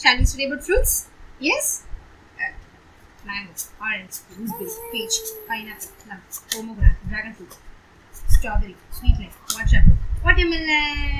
Shall we study about fruits? Yes? Uh, mango, orange, gooseberry, peach, pineapple, plum, pomegranate, dragon fruit, strawberry, sweet lime, waterapple, watermelon.